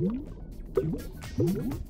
Thank you.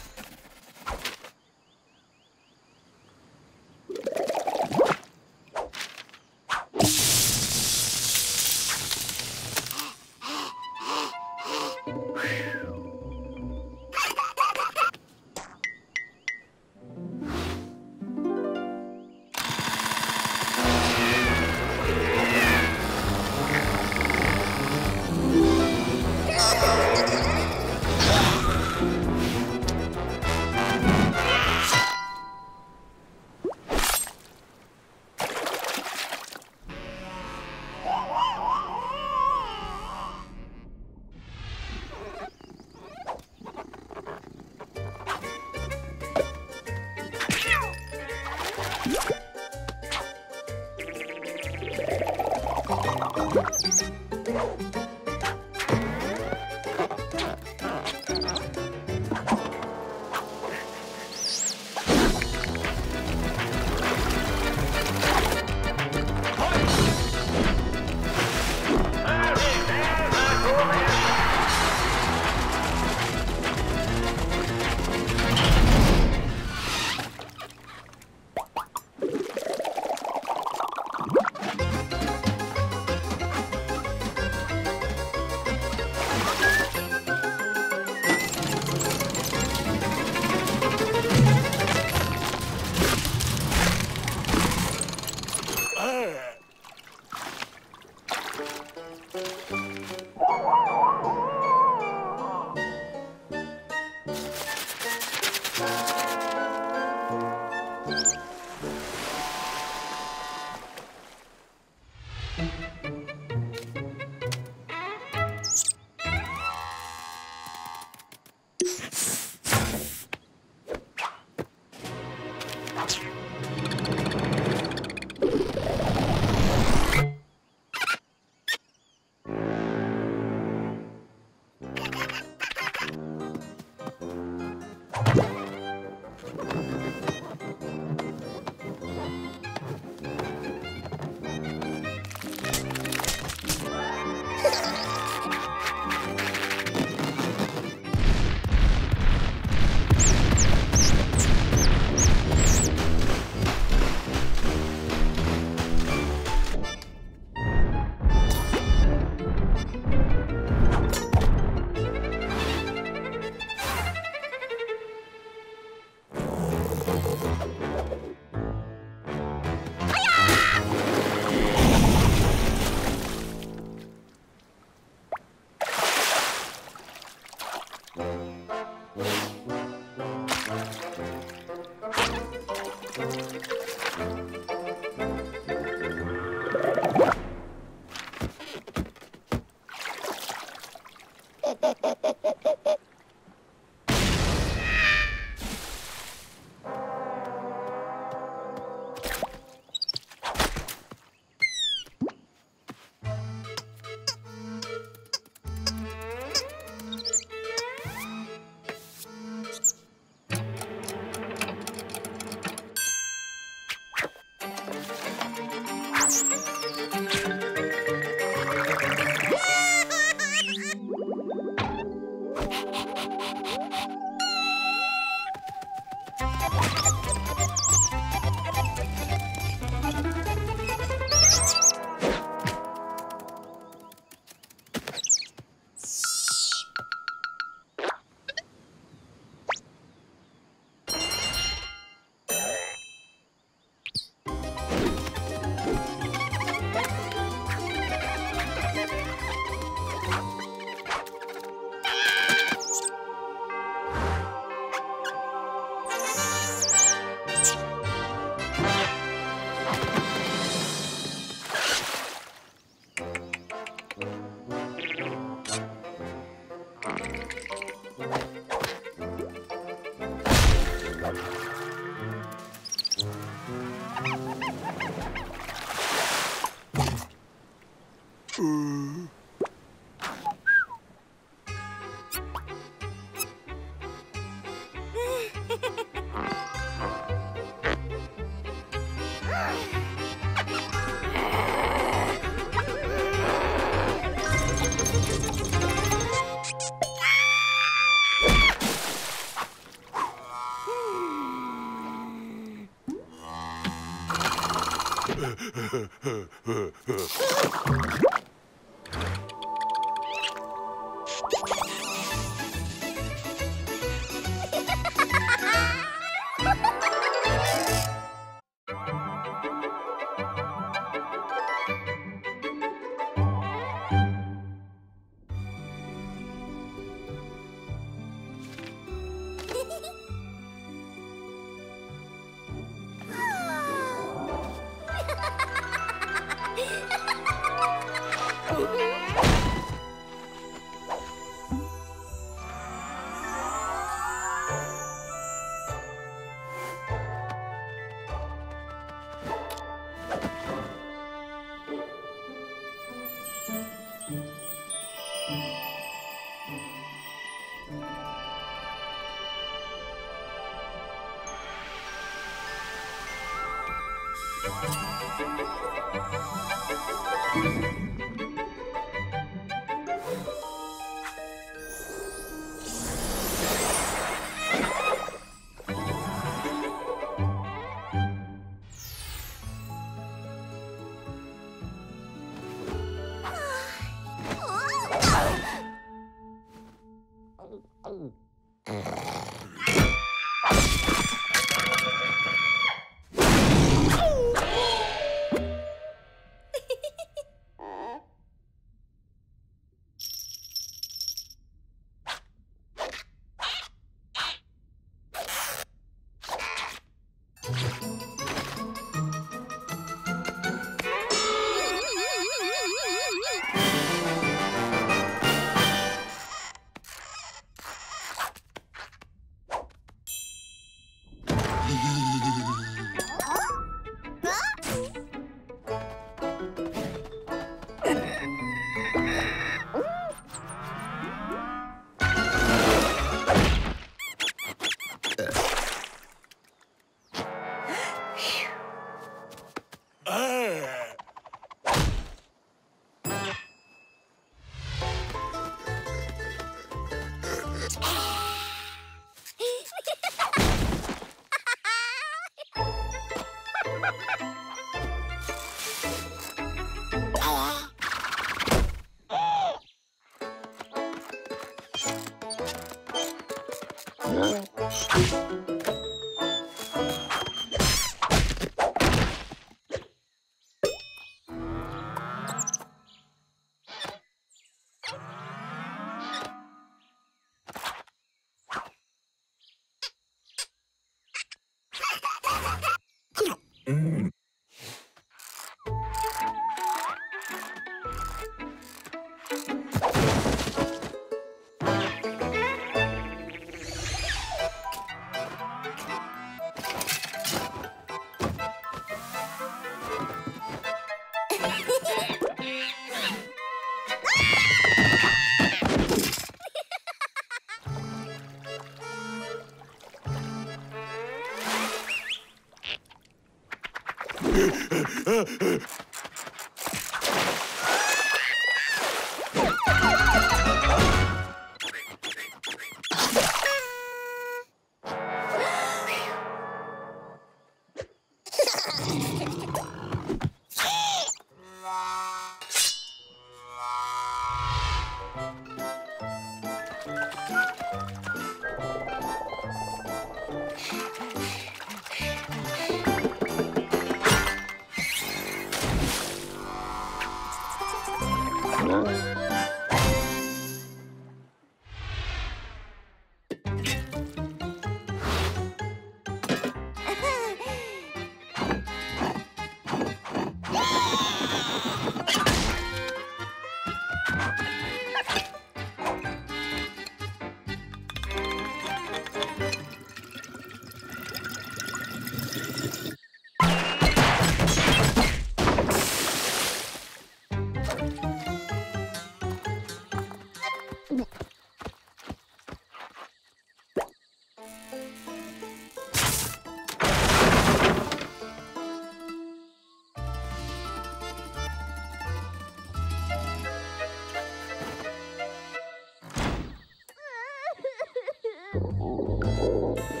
Oh,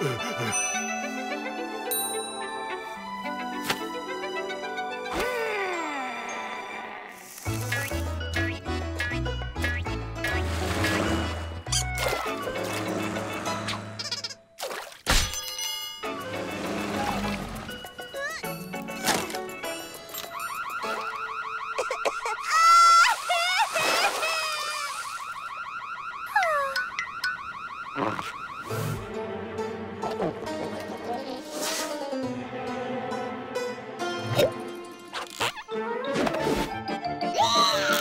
えっ? Bye.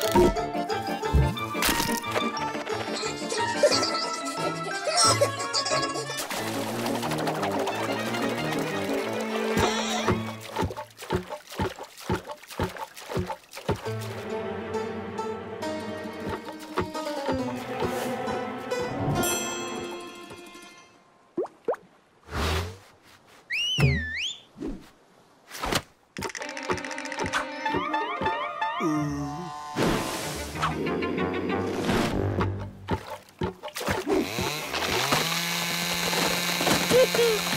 Hee